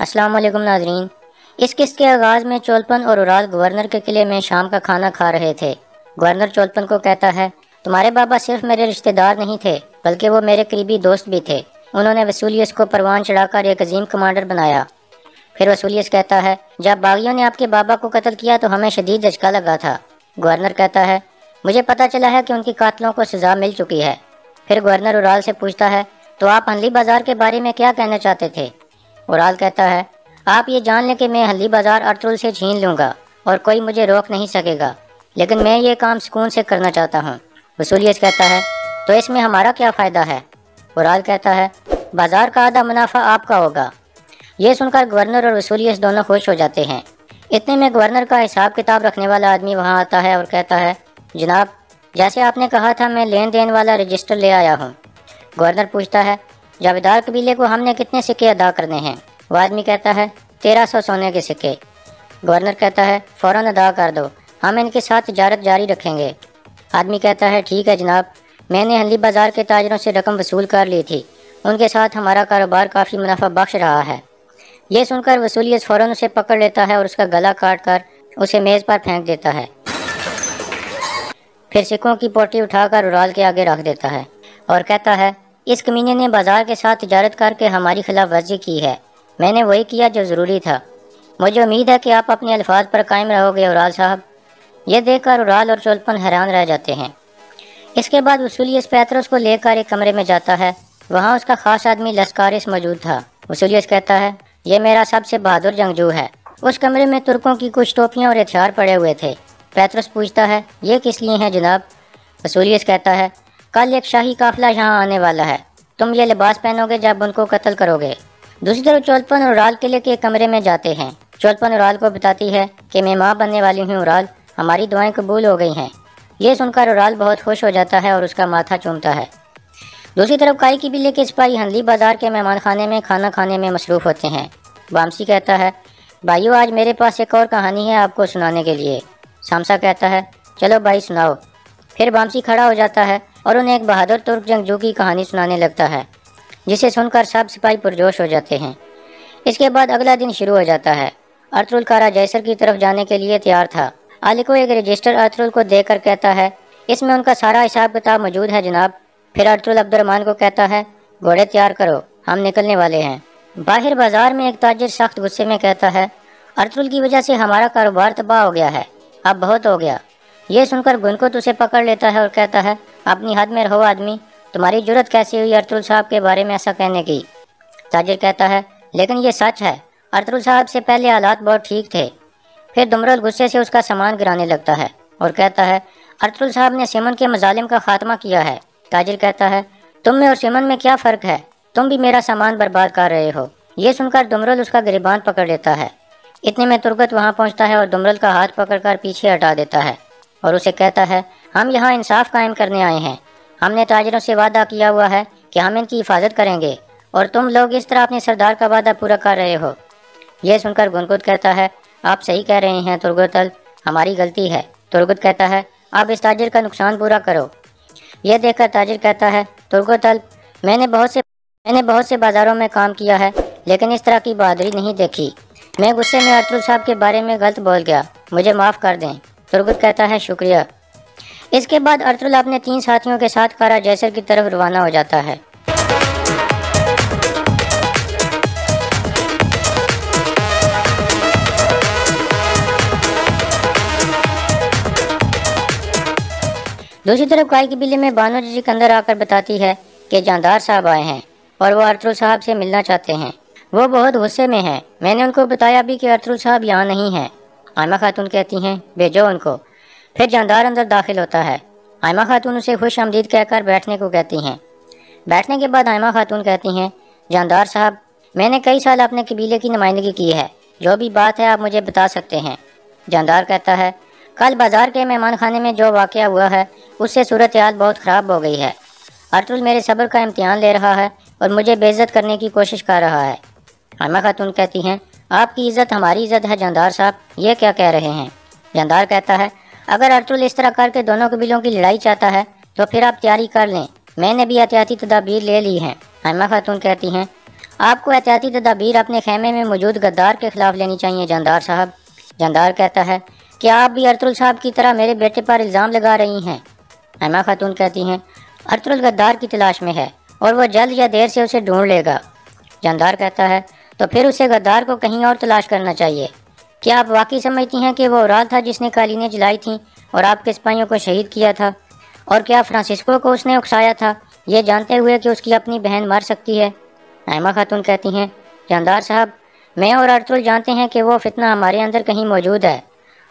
अस्सलाम नाजरीन इस किस्त के आगाज़ में चोलपन और उराल गवर्नर के किले में शाम का खाना खा रहे थे। गवर्नर चोलपन को कहता है, तुम्हारे बाबा सिर्फ़ मेरे रिश्तेदार नहीं थे, बल्कि वो मेरे करीबी दोस्त भी थे। उन्होंने वसूलियस को परवान चढ़ाकर एक अजीम कमांडर बनाया। फिर वसूलियस कहता है, जब बागियों ने आपके बाबा को कत्ल किया तो हमें शदीद झचका लगा था। गवर्नर कहता है, मुझे पता चला है कि उनकी कातलों को सजा मिल चुकी है। फिर गवर्नर उराल से पूछता है तो आप हनली बाज़ार के बारे में क्या कहना चाहते थे? उराल कहता है आप ये जान लें कि मैं हल्ली बाज़ार अर्तुल से छीन लूँगा, और कोई मुझे रोक नहीं सकेगा। लेकिन मैं ये काम सुकून से करना चाहता हूँ। वसूलियत कहता है तो इसमें हमारा क्या फ़ायदा है? उराल कहता है, बाज़ार का आधा मुनाफा आपका होगा। ये सुनकर गवर्नर और वसूलियत दोनों खुश हो जाते हैं। इतने में गवर्नर का हिसाब किताब रखने वाला आदमी वहाँ आता है और कहता है, जनाब, जैसे आपने कहा था, मैं लेन देन वाला रजिस्टर ले आया हूँ। गवर्नर पूछता है, जावेदार कबीले को हमने कितने सिक्के अदा करने हैं? वो आदमी कहता है तेरह सौ सोने के सिक्के। गवर्नर कहता है, फ़ौरन अदा कर दो, हम इनके साथ तजारत जारी रखेंगे। आदमी कहता है, ठीक है जनाब, मैंने हल्ली बाज़ार के ताजरों से रकम वसूल कर ली थी। उनके साथ हमारा कारोबार काफ़ी मुनाफा बख्श रहा है। यह सुनकर वसूलियत फ़ौरन उसे पकड़ लेता है और उसका गला काट कर उसे मेज़ पर फेंक देता है। फिर सिक्कों की पोटी उठाकर उड़ाल के आगे रख देता है और कहता है, इस कमीने ने बाज़ार के साथ तजारत करके हमारी खिलाफ वर्जी की है। मैंने वही किया जो ज़रूरी था। मुझे उम्मीद है कि आप अपने अल्फाज पर कायम रहोगे उराल साहब। ये देखकर उराल और चोलपन हैरान रह जाते हैं। इसके बाद वसूलियस पैतरस को लेकर एक कमरे में जाता है। वहाँ उसका खास आदमी लस्कारिस मौजूद था। वसूलियस कहता है, ये मेरा सबसे बहादुर जंगजू है। उस कमरे में तुर्कों की कुछ टोपियाँ और हथियार पड़े हुए थे। पैतरस पूछता है, ये किस लिए हैं जनाब? वसूलियस कहता है, कल एक शाही काफिला यहाँ आने वाला है। तुम ये लिबास पहनोगे जब उनको कत्ल करोगे। दूसरी तरफ़ चौलपन और उराल किले के कमरे में जाते हैं। चोलपन उराल को बताती है कि मैं माँ बनने वाली हूँ उराल। हमारी दुआएँ कबूल हो गई हैं। ये सुनकर उराल बहुत खुश हो जाता है और उसका माथा चूमता है। दूसरी तरफ़ काई की बिल्ली के सिपाही हंदी बाज़ार के मेहमान खाने में खाना खाने में मसरूफ़ होते हैं। वामसी कहता है, भाइयों, आज मेरे पास एक और कहानी है आपको सुनाने के लिए। सामसा कहता है, चलो भाई, सुनाओ। फिर वामसी खड़ा हो जाता है और उन्हें एक बहादुर तुर्क जंगजू की कहानी सुनाने लगता है। जिसे सुनकर सब सिपाही पुरजोश हो जाते हैं। इसके बाद अगला दिन शुरू हो जाता है। अर्थरुल कारा जैसर की तरफ़ जाने के लिए तैयार था। आलिको एक रजिस्टर अर्थरुल को देकर कहता है, इसमें उनका सारा हिसाब किताब मौजूद है, जनाब। फिर अर्थरुल अब्दुलरमान को कहता है, घोड़े तैयार करो, हम निकलने वाले हैं। बाहर बाज़ार में एक ताजिर सख्त गुस्से में कहता है अर्थरुल की वजह से हमारा कारोबार तबाह हो गया है। अब बहुत हो गया। ये सुनकर गुनकुत उसे पकड़ लेता है और कहता है, अपनी हद में रहो, आदमी। तुम्हारी ज़रूरत कैसी हुई अर्थुल साहब के बारे में ऐसा कहने की? ताजिर कहता है, लेकिन ये सच है। अर्थुल साहब से पहले हालात बहुत ठीक थे। फिर दुमरल गुस्से से उसका सामान गिराने लगता है और कहता है अर्थुल साहब ने सिमन के मजालिम का खात्मा किया है। ताजिर कहता है, तुम में और सिमन में क्या फ़र्क है? तुम भी मेरा सामान बर्बाद कर रहे हो। ये सुनकर दुमरल उसका गिरबान पकड़ लेता है। इतने में तुर्गत वहाँ पहुँचता है और दुमरल का हाथ पकड़कर पीछे हटा देता है और उसे कहता है, हम यहाँ इंसाफ कायम करने आए हैं। हमने ताजरों से वादा किया हुआ है कि हम इनकी हिफाजत करेंगे और तुम लोग इस तरह अपने सरदार का वादा पूरा कर रहे हो। यह सुनकर गुनगुत कहता है, आप सही कह रहे हैं तुर्गतल, हमारी गलती है। तुर्गुत कहता है, आप इस ताजिर का नुकसान पूरा करो। यह देखकर ताजिर कहता है, तुर्गतल, मैंने बहुत से, मैंने बहुत से बाज़ारों में काम किया है, लेकिन इस तरह की बहादुरी नहीं देखी। मैं गुस्से में अर्तुल साहब के बारे में गलत बोल गया, मुझे माफ़ कर दें। तुर्गुत कहता है, शुक्रिया। इसके बाद अर्तुल अपने तीन साथियों के साथ कारा जैसर की तरफ़ रवाना हो जाता है। दूसरी तरफ़ काई की बिल्ली में बानो जी के अंदर आकर बताती है कि जानदार साहब आए हैं और वो अर्तुल साहब से मिलना चाहते हैं। वो बहुत गुस्से में हैं। मैंने उनको बताया भी कि अर्तुल साहब यहाँ नहीं हैं। आयमा खातून कहती हैं, भेजो उनको। फिर जानदार अंदर दाखिल होता है। आयमा खातून उसे खुश आमदीद कहकर बैठने को कहती हैं। बैठने के बाद आयमा खातून कहती हैं, जानदार साहब, मैंने कई साल अपने कबीले की नुमाइंदगी की है। जो भी बात है आप मुझे बता सकते हैं। जानदार कहता है, कल बाज़ार के मेहमान खाने में जो वाक़ हुआ है, उससे सूरत हाल बहुत ख़राब हो गई है। अर्तुल मेरे सब्र का इम्तहान ले रहा है और मुझे बेइज्जत करने की कोशिश कर रहा है। हमा खातून कहती हैं, आपकी इज़्ज़त हमारी इज़्ज़त है, जानदार साहब। ये क्या कह रहे हैं? जानदार कहता है अगर अर्तुल इस तरह करके दोनों कबीलों की लड़ाई चाहता है तो फिर आप तैयारी कर लें। मैंने भी एहतियाती तदाबीर ले ली हैं हमा खातून कहती हैं। आपको एहतियाती तदाबीर अपने खेमे में मौजूद गद्दार के खिलाफ लेनी चाहिए, जानदार साहब। जानदार कहता है कि आप भी अर्तुल साहब की तरह मेरे बेटे पर इल्ज़ाम लगा रही हैं? हेमा खातून कहती हैं, अर्तुल गद्दार की तलाश में है, और वह जल्द या देर से उसे ढूंढ लेगा। जानदार कहता है तो फिर उसे गद्दार को कहीं और तलाश करना चाहिए। क्या आप वाकई समझती हैं कि वो उराल था जिसने कालीनें जलाई थीं और आपके सिपाहियों को शहीद किया था? और क्या फ्रांसिस्को को उसने उकसाया था? ये जानते हुए कि उसकी अपनी बहन मर सकती है। नायमा खातून कहती हैं, जानदार साहब, मैं और अर्तुल जानते हैं कि वो फितना हमारे अंदर कहीं मौजूद है।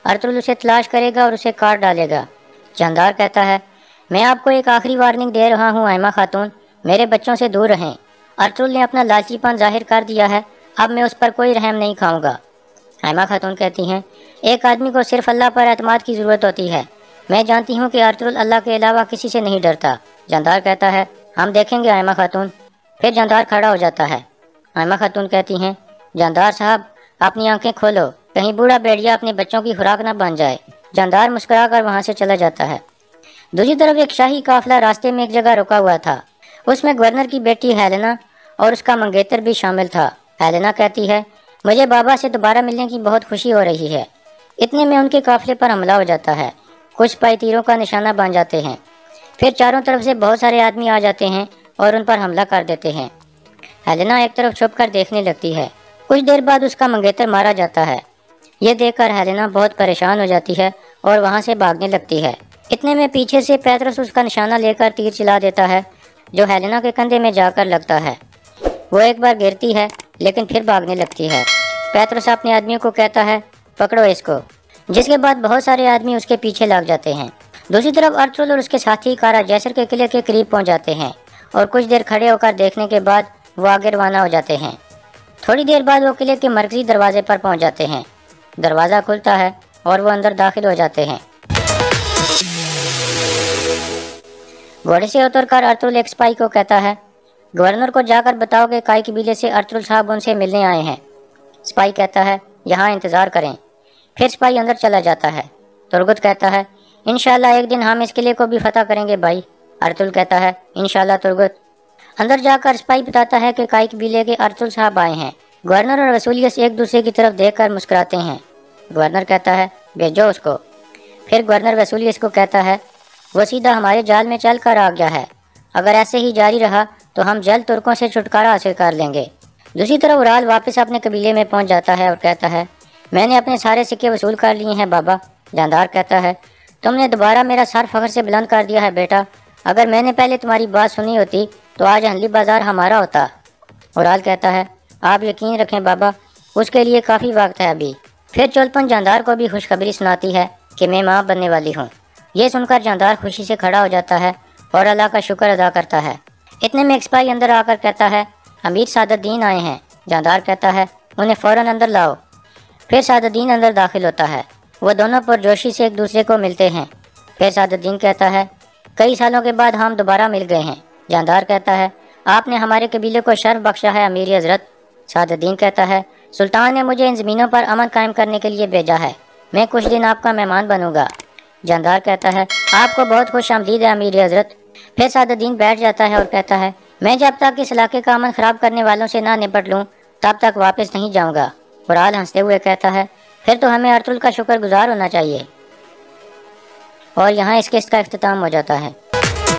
अर्तुल उसे तलाश करेगा और उसे काट डालेगा। जानदार कहता है, मैं आपको एक आखिरी वार्निंग दे रहा हूँ आयमा खातून, मेरे बच्चों से दूर रहें। अर्तुल ने अपना लालचीपन ज़ाहिर कर दिया है, अब मैं उस पर कोई रहम नहीं खाऊँगा। आयमा खातून कहती हैं, एक आदमी को सिर्फ़ अल्लाह पर अतमाद की ज़रूरत होती है। मैं जानती हूँ कि अर्तुल अल्लाह के अलावा किसी से नहीं डरता। जानदार कहता है, हम देखेंगे आयमा खातून। फिर जानदार खड़ा हो जाता है। आयमा खातून कहती हैं जानदार साहब, अपनी आँखें खोलो। कहीं बूढ़ा बेड़िया अपने बच्चों की खुराक न बन जाए। जानदार मुस्कुरा कर वहाँ से चला जाता है। दूसरी तरफ़ एक शाही काफिला रास्ते में एक जगह रुका हुआ था। उसमें गवर्नर की बेटी हेलेना और उसका मंगेतर भी शामिल था। हेलेना कहती है मुझे बाबा से दोबारा मिलने की बहुत खुशी हो रही है। इतने में उनके काफिले पर हमला हो जाता है। कुछ पाई तीरों का निशाना बन जाते हैं। फिर चारों तरफ़ से बहुत सारे आदमी आ जाते हैं और उन पर हमला कर देते हैं। हेलेना एक तरफ़ छुप कर देखने लगती है। कुछ देर बाद उसका मंगेतर मारा जाता है। ये देखकर हेलेना बहुत परेशान हो जाती है और वहाँ से भागने लगती है। इतने में पीछे से पैतरस उसका निशाना लेकर तीर चला देता है, जो हेलेना के कंधे में जाकर लगता है। वो एक बार गिरती है, लेकिन फिर भागने लगती है। पैतरस अपने आदमियों को कहता है, पकड़ो इसको। जिसके बाद बहुत सारे आदमी उसके पीछे लग जाते हैं। दूसरी तरफ़ अर्चुल और उसके साथी कारा जैसर के किले के करीब पहुँच जाते हैं और कुछ देर खड़े होकर देखने के बाद वो आगे रवाना हो जाते हैं। थोड़ी देर बाद वो किले के मरकजी दरवाजे पर पहुँच जाते हैं। दरवाज़ा खुलता है और वो अंदर दाखिल हो जाते हैं। घोड़े से उतरकर अर्तुल एक स्पाई को कहता है, गवर्नर को जाकर बताओ कि काई कबीले से अर्तुल साहब उनसे मिलने आए हैं। स्पाई कहता है, यहाँ इंतज़ार करें। फिर सिपाही अंदर चला जाता है। तुरगुत कहता है इन एक दिन हम इस किले को भी फतह करेंगे भाई। अर्तुल कहता है इन तुरगुत अंदर जाकर सिपाही बताता है कि काई कबीले के अर्तुल साहब आए हैं। गवर्नर और वसूलियत एक दूसरे की तरफ़ देखकर मुस्कुराते हैं। गवर्नर कहता है, भेजो उसको। फिर गवर्नर वसूलियस को कहता है, वो सीधा हमारे जाल में चल कर आ गया है। अगर ऐसे ही जारी रहा तो हम जल्द तुर्कों से छुटकारा हासिल कर लेंगे। दूसरी तरफ़ उराल वापस अपने कबीले में पहुँच जाता है और कहता है, मैंने अपने सारे सिक्के वसूल कर लिए हैं, बाबा। जानदार कहता है, तुमने दोबारा मेरा सर फखर से बुलंद कर दिया है, बेटा। अगर मैंने पहले तुम्हारी बात सुनी होती तो आज हंली बाज़ार हमारा होता। उराल कहता है, आप यकीन रखें बाबा, उसके लिए काफ़ी वक्त है अभी। फिर चोलपन जानदार को भी खुशखबरी सुनाती है कि मैं माँ बनने वाली हूँ। ये सुनकर जानदार खुशी से खड़ा हो जाता है और अल्लाह का शुक्र अदा करता है। इतने में एक अंदर आकर कहता है अमीर सादुद्दीन आए हैं। जानदार कहता है, उन्हें फ़ौरन अंदर लाओ। फिर सादुद्दीन अंदर दाखिल होता है। वह दोनों पुरजोशी से एक दूसरे को मिलते हैं। फिर सादुद्दीन कहता है, कई सालों के बाद हम दोबारा मिल गए हैं। जानदार कहता है, आपने हमारे कबीले को शर्फ बख्शा है, अमीर हज़रत। सादुद्दीन कहता है, सुल्तान ने मुझे इन ज़मीनों पर अमन कायम करने के लिए भेजा है। मैं कुछ दिन आपका मेहमान बनूँगा। जानदार कहता है, आपको बहुत खुश आमदीद है, अमीर हज़रत। फिर सादुद्दीन बैठ जाता है और कहता है मैं जब तक इस इलाके का अमन ख़राब करने वालों से ना निपट लूँ, तब तक वापस नहीं जाऊँगा। बुराल हँसते हुए कहता है, फिर तो हमें अर्तुल का शुक्र गुजार होना चाहिए। और यहाँ इस किस्त का अख्ताम हो जाता है।